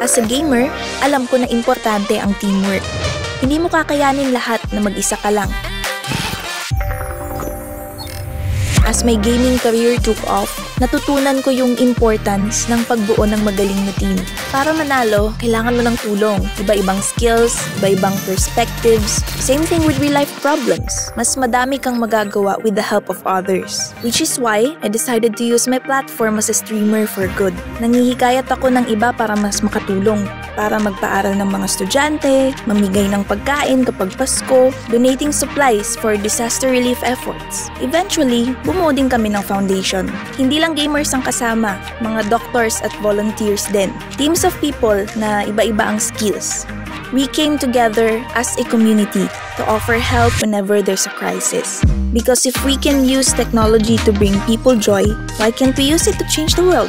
As a gamer, alam ko na importante ang teamwork. Hindi mo kakayanin lahat na mag-isa ka lang. As my gaming career took off, natutunan ko yung importance ng pagbuo ng magaling na team. Para manalo, kailangan mo ng tulong. Iba-ibang skills, iba-ibang perspectives. Same thing with real life problems. Mas madami kang magagawa with the help of others. Which is why, I decided to use my platform as a streamer for good. Nangihikayat ako ng iba para mas makatulong. Para magpaaral ng mga estudyante, mamigay ng pagkain kapag Pasko, donating supplies for disaster relief efforts. Eventually, bumuo din kami ng foundation. Hindi lang gamers ang kasama, mga doctors at volunteers din. Teams of people na iba-iba ang skills. We came together as a community to offer help whenever there's a crisis. Because if we can use technology to bring people joy, why can't we use it to change the world?